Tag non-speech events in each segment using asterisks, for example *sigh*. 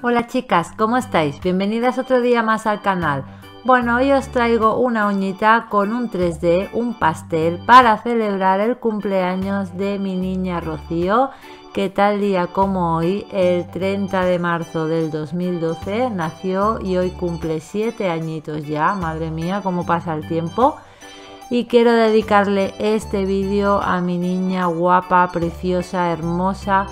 Hola chicas, ¿cómo estáis? Bienvenidas otro día más al canal. Bueno, hoy os traigo una uñita con un 3D, un pastel, para celebrar el cumpleaños de mi niña Rocío, que tal día como hoy, el 30 de marzo del 2012, nació y hoy cumple 7 añitos ya, madre mía, cómo pasa el tiempo. Y quiero dedicarle este vídeo a mi niña guapa, preciosa, hermosa,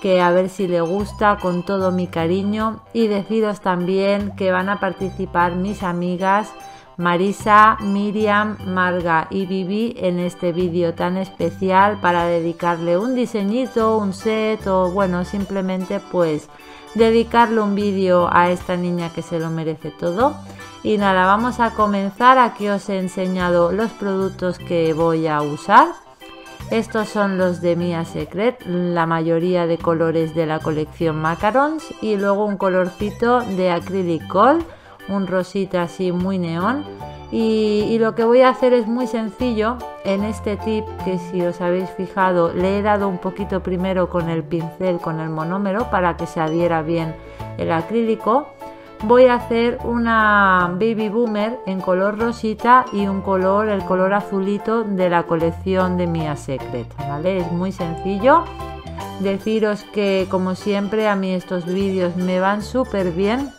que a ver si le gusta con todo mi cariño y deciros también que van a participar mis amigas Marisa, Miriam, Marga y Vivi en este vídeo tan especial para dedicarle un diseñito, un set o bueno, simplemente pues dedicarle un vídeo a esta niña que se lo merece todo. Y nada, vamos a comenzar. Aquí os he enseñado los productos que voy a usar. Estos son los de Mia Secret, la mayoría de colores de la colección Macarons y luego un colorcito de Acrylic Gold, un rosita así muy neón. Y, lo que voy a hacer es muy sencillo en este tip que si os habéis fijado le he dado un poquito primero con el pincel con el monómero para que se adhiera bien el acrílico voy a hacer una baby boomer en color rosita y un color, el color azulito de la colección de Mia Secret, ¿vale? Es muy sencillo. Deciros que como siempre a mí estos vídeos me van súper bien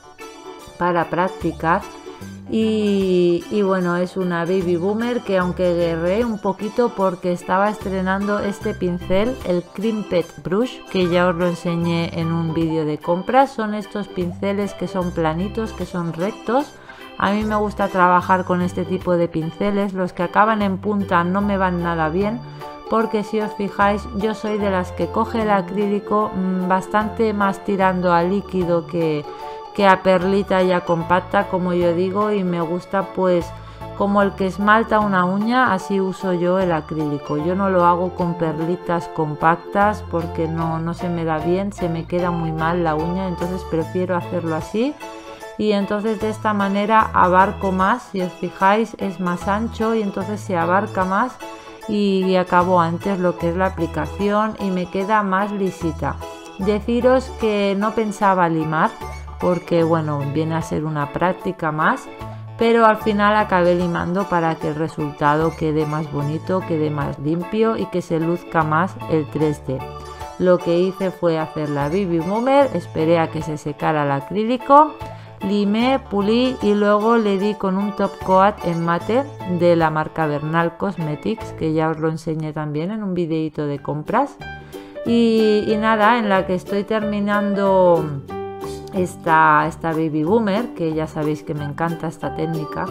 para practicar y, bueno, es una Baby Boomer que aunque guerré un poquito porque estaba estrenando este pincel, el Cream Pet Brush, que ya os lo enseñé en un vídeo de compras. Son estos pinceles que son planitos, que son rectos. A mí me gusta trabajar con este tipo de pinceles. Los que acaban en punta no me van nada bien porque si os fijáis yo soy de las que coge el acrílico mm, bastante más tirando a líquido que que a perlita ya compacta como yo digo y me gusta pues como el que esmalta una uña así uso yo el acrílico. Yo no lo hago con perlitas compactas porque no, no se me da bien se me queda muy mal la uña entonces prefiero hacerlo así. Y entonces de esta manera abarco más si os fijáis es más ancho y entonces se abarca más y acabo antes lo que es la aplicación y me queda más lisita. Deciros que no pensaba limar porque bueno, viene a ser una práctica más, pero al final acabé limando para que el resultado quede más bonito, quede más limpio y que se luzca más el 3D. Lo que hice fue hacer la Baby Boomer, esperé a que se secara el acrílico, limé, pulí y luego le di con un top coat en mate de la marca Bernal Cosmetics, que ya os lo enseñé también en un videito de compras. Y nada, en la que estoy terminando esta, esta baby boomer, que ya sabéis que me encanta esta técnica.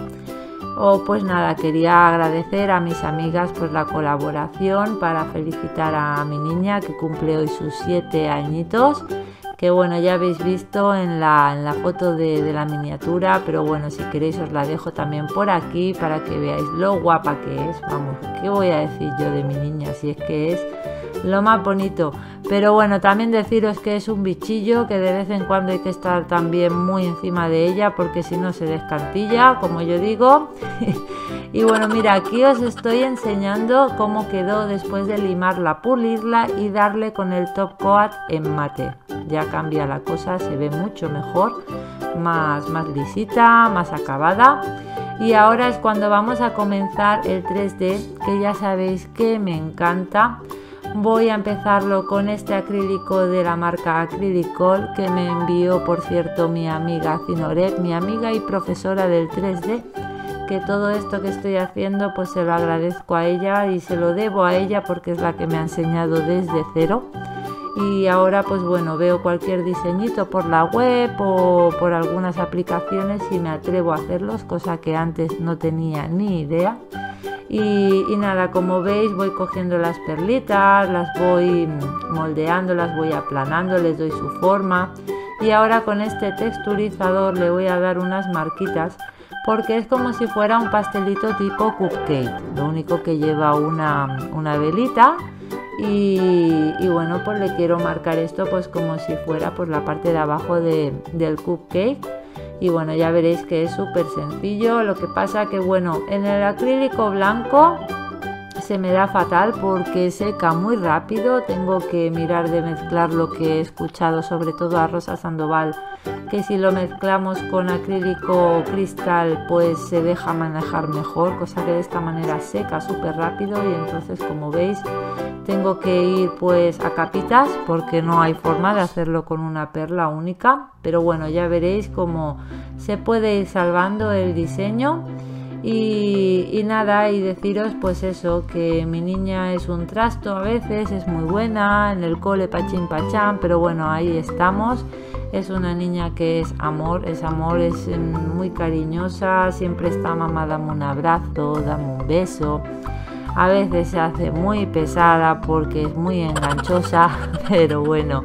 O pues nada, quería agradecer a mis amigas por la colaboración para felicitar a mi niña que cumple hoy sus 7 añitos. Que bueno, ya habéis visto en la, en la foto de, de, la miniatura, pero bueno, si queréis os la dejo también por aquí para que veáis lo guapa que es. Vamos, ¿qué voy a decir yo de mi niña? Si es que es lo más bonito. Pero bueno, también deciros que es un bichillo que de vez en cuando hay que estar también muy encima de ella porque si no se descantilla, como yo digo. *laughs* y bueno, mira, aquí os estoy enseñando cómo quedó después de limarla, pulirla y darle con el top coat en mate. Ya cambia la cosa, se ve mucho mejor, más, más lisita, más acabada. Y ahora es cuando vamos a comenzar el 3D, que ya sabéis que me encanta Voy a empezarlo con este acrílico de la marca Acrylicol que me envió por cierto mi amiga Cinoret, mi amiga y profesora del 3D que todo esto que estoy haciendo pues se lo agradezco a ella y se lo debo a ella porque es la que me ha enseñado desde cero. Y ahora pues bueno veo cualquier diseñito por la web o por algunas aplicaciones y me atrevo a hacerlos cosa que antes no tenía ni idea y, nada, como veis voy cogiendo las perlitas, las voy moldeando, las voy aplanando, les doy su forma. Y ahora con este texturizador le voy a dar unas marquitas porque es como si fuera un pastelito tipo cupcake. Lo único que lleva una, una velita y, bueno, pues le quiero marcar esto pues como si fuera por la parte de abajo del cupcake y bueno ya veréis que es súper sencillo lo que pasa que bueno en el acrílico blanco se me da fatal porque seca muy rápido. Tengo que mirar de mezclar lo que he escuchado, sobre todo a Rosa Sandoval, que si lo mezclamos con acrílico cristal pues se deja manejar mejor, cosa que de esta manera seca súper rápido y entonces como veis tengo que ir pues a capitas porque no hay forma de hacerlo con una perla única, pero bueno ya veréis cómo se puede ir salvando el diseño y, nada, y deciros pues eso, que mi niña es un trasto a veces, es muy buena, en el cole pachín pachán, pero bueno, ahí estamos. Es una niña que es amor, es amor, es mm, muy cariñosa, siempre está mamá, dame un abrazo, dame un beso. A veces se hace muy pesada porque es muy enganchosa, *laughs* pero bueno,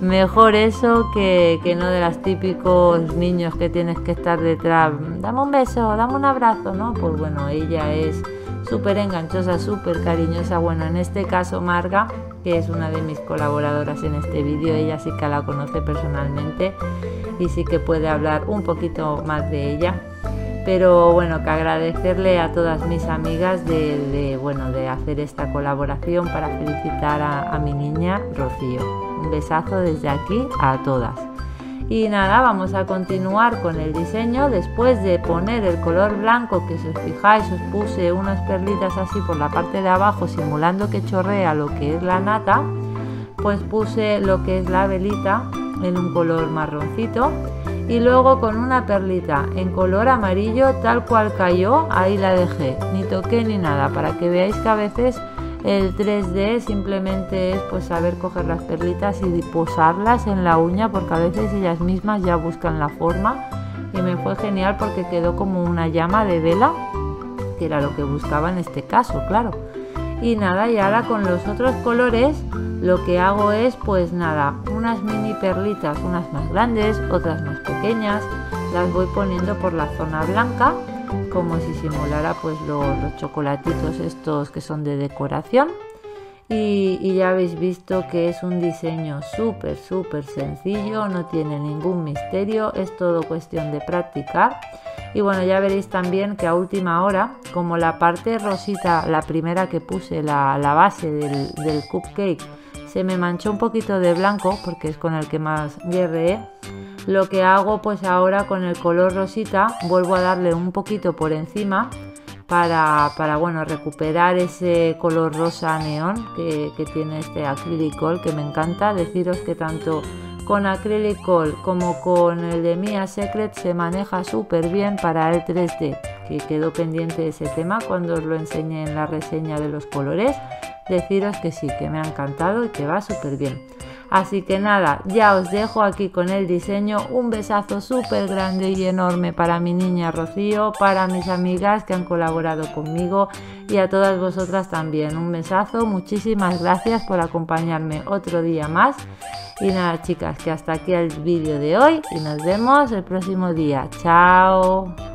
Mejor eso que, no de los típicos niños que tienes que estar detrás. Dame un beso, dame un abrazo, ¿no? Pues bueno, ella es súper enganchosa, súper cariñosa. Bueno, en este caso Marga, que es una de mis colaboradoras en este vídeo, ella sí que la conoce personalmente y sí que puede hablar un poquito más de ella. Pero bueno, que agradecerle a todas mis amigas de, bueno, de hacer esta colaboración para felicitar a mi niña Rocío. Un besazo desde aquí a todas. Y nada, vamos a continuar con el diseño. Después de poner el color blanco, que si os fijáis os puse unas perlitas así por la parte de abajo simulando que chorrea lo que es la nata, pues puse lo que es la velita en un color marroncito y luego con una perlita en color amarillo tal cual cayó, ahí la dejé, ni toqué ni nada, para que veáis que a veces el 3D simplemente es pues saber coger las perlitas y posarlas en la uña porque a veces ellas mismas ya buscan la forma y me fue genial porque quedó como una llama de vela que era lo que buscaba en este caso, claro. Y nada, y ahora con los otros colores lo que hago es pues nada, unas mini perlitas, unas más grandes, otras más las voy poniendo por la zona blanca como si simulara pues los, chocolatitos estos que son de decoración. Y, ya habéis visto que es un diseño súper súper sencillo no tiene ningún misterio es todo cuestión de practicar y bueno ya veréis también que a última hora como la parte rosita la primera que puse la, base del, del cupcake se me manchó un poquito de blanco porque es con el que más guerreé lo que hago pues ahora con el color rosita vuelvo a darle un poquito por encima para, bueno recuperar ese color rosa neón que, tiene este acrylicol que me encanta. Deciros que tanto con acrylicol como con el de Mia Secret se maneja súper bien para el 3D que quedó pendiente ese tema cuando os lo enseñé en la reseña de los colores. Deciros que sí que me ha encantado y que va súper bien Así que nada, ya os dejo aquí con el diseño. Un besazo súper grande y enorme para mi niña Rocío, para mis amigas que han colaborado conmigo y a todas vosotras también. Un besazo, muchísimas gracias por acompañarme otro día más. Y nada chicas, que hasta aquí el vídeo de hoy y nos vemos el próximo día. Chao.